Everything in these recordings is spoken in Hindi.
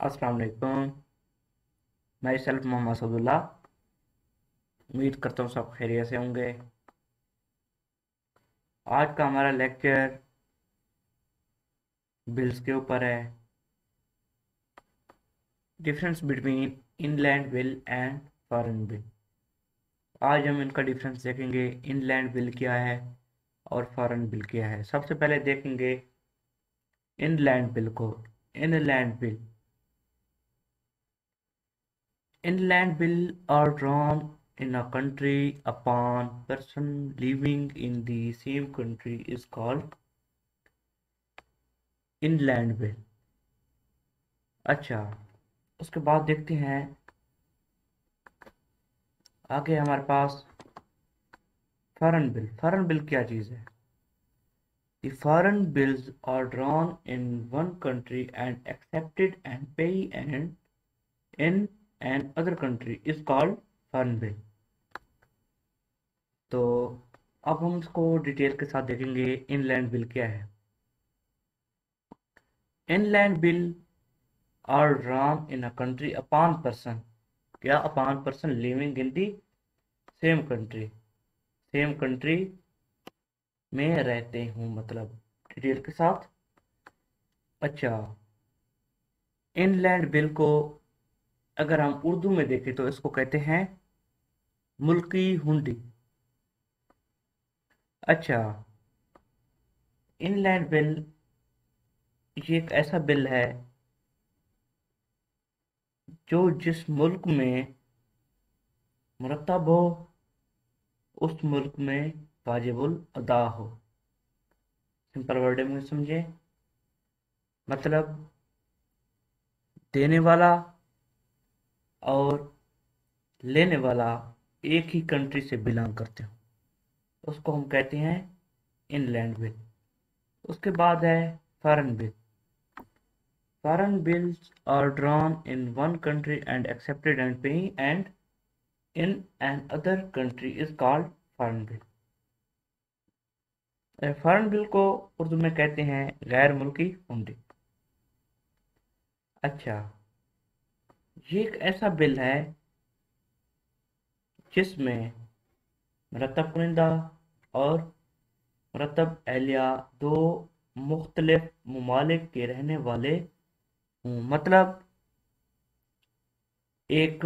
अस्सलाम वालेकुम। मैं सेल्फ मोहम्मद सदुल्ला उम्मीद करता हूँ सब खैरियत से होंगे। आज का हमारा लेक्चर बिल्स के ऊपर है। Difference between inland bill and foreign bill. आज हम इनका डिफरेंस देखेंगे, इनलैंड बिल क्या है और फॉरेन बिल क्या है। सबसे पहले देखेंगे इनलैंड बिल को। Inland bill Inland bills are drawn in a country upon person living in the same country is called inland bill. अच्छा उसके बाद देखते हैं आगे हमारे पास फॉरेन बिल फॉरेन बिल क्या चीज़ है The foreign bills are drawn in one country and accepted and pay and in and other country is called foreign bill तो अब हम इसको डिटेल के साथ देखेंगे इनलैंड बिल क्या है। Inland bill are drawn in a country upon person क्या upon person living in the same country same country में रहते हूँ मतलब डिटेल के साथ। अच्छा इनलैंड बिल को अगर हम उर्दू में देखें तो इसको कहते हैं मुल्की हुंडी। अच्छा इनलैंड बिल, ये एक ऐसा बिल है जो जिस मुल्क में मुरतब हो, उस मुल्क में वाजिबुल अदा हो। सिंपल वर्ड में समझे। मतलब देने वाला और लेने वाला एक ही कंट्री से बिलोंग करते हो। उसको हम कहते हैं इनलैंड बिल उसके बाद है foreign bill foreign bills are drawn in one country and accepted and paying and in an other country is called foreign bill foreign bill को उर्दू में कहते हैं गैर मुल्की हुंडी। अच्छा ये एक ऐसा बिल है जिसमें मरतब कुनिंदा और मरतब एहलिया दो मुख्तलिफ़ ममालिक के रहने वाले हूँ। मतलब एक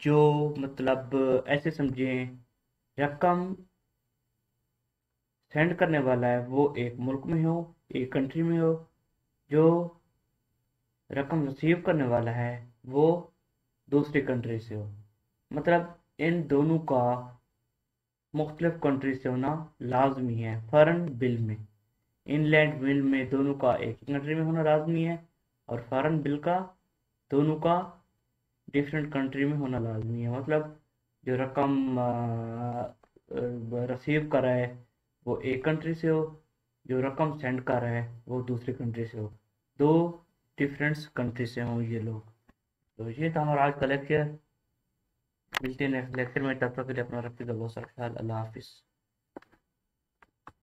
जो मतलब ऐसे समझें, रकम सेंड करने वाला है, वो एक मुल्क में हो, एक कंट्री में हो, जो रकम रिसीव करने वाला है, वो दूसरी कंट्री से हो। मतलब इन दोनों का मुख्तलिफ़ कंट्री से होना लाजमी है, फॉरन बिल में। इनलैंड बिल में दोनों का एक ही कंट्री में होना लाजमी है, और फॉरन बिल का दोनों का डिफरेंट कंट्री में होना लाजमी है। मतलब जो रकम रिसीव कर रहा है, वो एक कंट्री से हो, जो रकम सेंड कर रहा है, वो दूसरी कंट्री से हो। दो डिफरेंट कंट्री से हों ये लोग। तो ये था हमारा आज का लेक्चर मिलते हैं लेक्चर में। तब तक के लिए अपना रखिएगा। बहुत सारा ख्याल। अल्लाह हाफिज़।